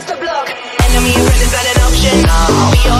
bust the block. Enemy is an option.